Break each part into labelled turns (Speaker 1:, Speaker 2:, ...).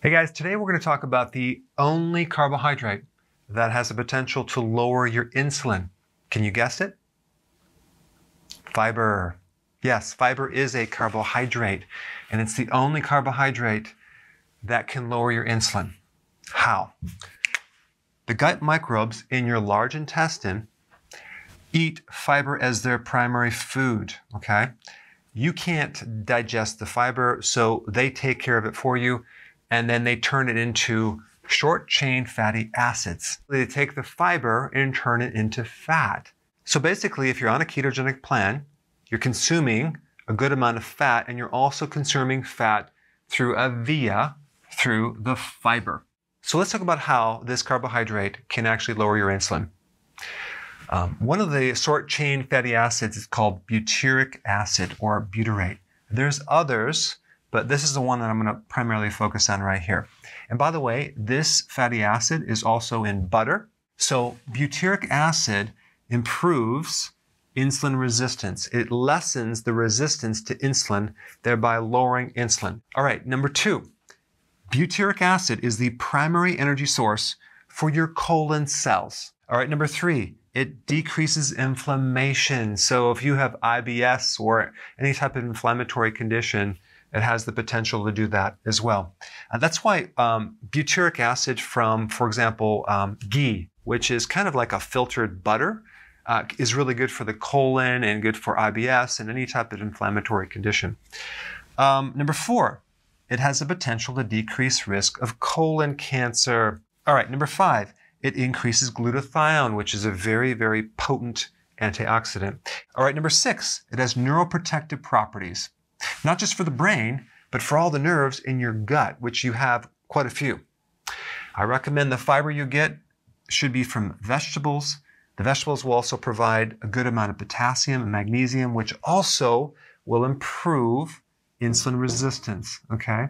Speaker 1: Hey guys, today we're going to talk about the only carbohydrate that has the potential to lower your insulin. Can you guess it? Fiber. Yes, fiber is a carbohydrate, and it's the only carbohydrate that can lower your insulin. How? The gut microbes in your large intestine eat fiber as their primary food, okay? You can't digest the fiber, so they take care of it for you, and then they turn it into short chain fatty acids. They take the fiber and turn it into fat. So basically, if you're on a ketogenic plan, you're consuming a good amount of fat and you're also consuming fat through a via through the fiber. So let's talk about how this carbohydrate can actually lower your insulin. Um, one of the short chain fatty acids is called butyric acid or butyrate. There's others, but this is the one that I'm going to primarily focus on right here. And by the way, this fatty acid is also in butter. So butyric acid improves insulin resistance. It lessens the resistance to insulin, thereby lowering insulin. All right, number two, butyric acid is the primary energy source for your colon cells. All right, number three, it decreases inflammation. So if you have IBS or any type of inflammatory condition, it has the potential to do that as well. Uh, that's why um, butyric acid from, for example, um, ghee, which is kind of like a filtered butter, uh, is really good for the colon and good for IBS and any type of inflammatory condition. Um, number four, it has the potential to decrease risk of colon cancer. All right, number five, it increases glutathione, which is a very, very potent antioxidant. All right, number six, it has neuroprotective properties, not just for the brain, but for all the nerves in your gut, which you have quite a few. I recommend the fiber you get should be from vegetables. The vegetables will also provide a good amount of potassium and magnesium, which also will improve insulin resistance. Okay.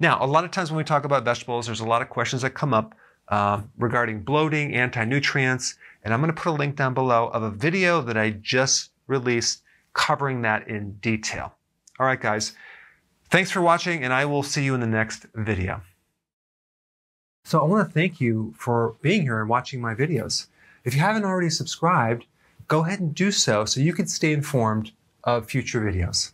Speaker 1: Now, a lot of times when we talk about vegetables, there's a lot of questions that come up uh, regarding bloating, anti-nutrients, and I'm going to put a link down below of a video that I just released covering that in detail. All right, guys. Thanks for watching, and I will see you in the next video. So I want to thank you for being here and watching my videos. If you haven't already subscribed, go ahead and do so so you can stay informed of future videos.